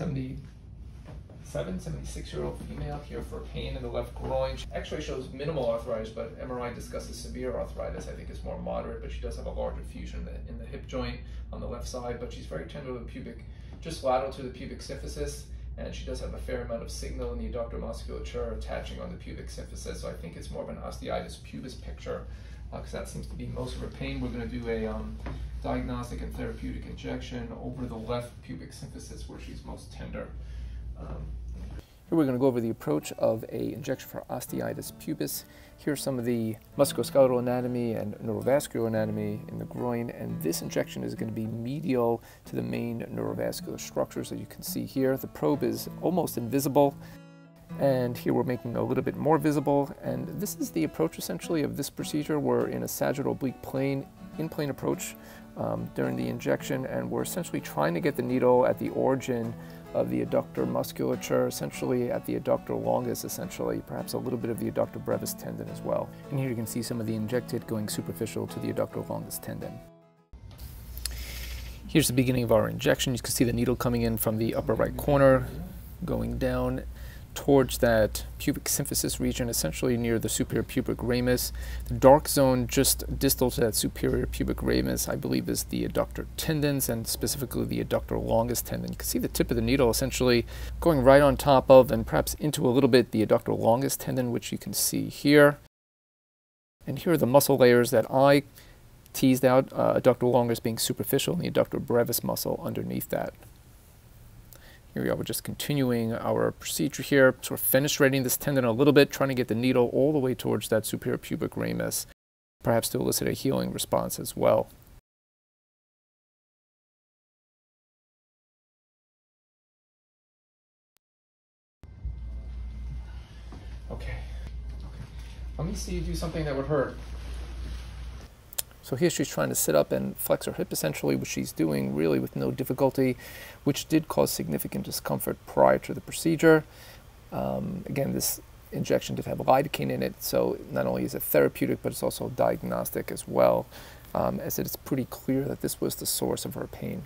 77, 76 year old female here for pain in the left groin. X-ray shows minimal arthritis, but MRI discusses severe arthritis. I think is more moderate, but she does have a large effusion in the, in the hip joint on the left side, but she's very tender to the pubic, just lateral to the pubic symphysis, and she does have a fair amount of signal in the adductor musculature attaching on the pubic symphysis, so I think it's more of an osteitis pubis picture, because uh, that seems to be most of her pain. We're going to do a um, diagnostic and therapeutic injection over the left pubic symphysis where she's most tender. Um, here we're going to go over the approach of a injection for osteitis pubis. Here's some of the musculoskeletal anatomy and neurovascular anatomy in the groin, and this injection is going to be medial to the main neurovascular structures that you can see here. The probe is almost invisible, and here we're making a little bit more visible, and this is the approach essentially of this procedure. We're in a sagittal oblique plane, in-plane approach um, during the injection, and we're essentially trying to get the needle at the origin of the adductor musculature, essentially at the adductor longus, essentially, perhaps a little bit of the adductor brevis tendon as well. And here you can see some of the injected going superficial to the adductor longus tendon. Here's the beginning of our injection. You can see the needle coming in from the upper right corner, going down towards that pubic symphysis region, essentially near the superior pubic ramus. The dark zone just distal to that superior pubic ramus, I believe, is the adductor tendons and specifically the adductor longus tendon. You can see the tip of the needle essentially going right on top of and perhaps into a little bit the adductor longus tendon, which you can see here. And here are the muscle layers that I teased out, uh, adductor longus being superficial and the adductor brevis muscle underneath that. Here we are, we're just continuing our procedure here, sort of fenestrating this tendon a little bit, trying to get the needle all the way towards that superior pubic ramus, perhaps to elicit a healing response as well. Okay. okay. Let me see you do something that would hurt. So here she's trying to sit up and flex her hip essentially, which she's doing really with no difficulty, which did cause significant discomfort prior to the procedure. Um, again, this injection did have lidocaine in it, so not only is it therapeutic, but it's also diagnostic as well, um, as it is pretty clear that this was the source of her pain.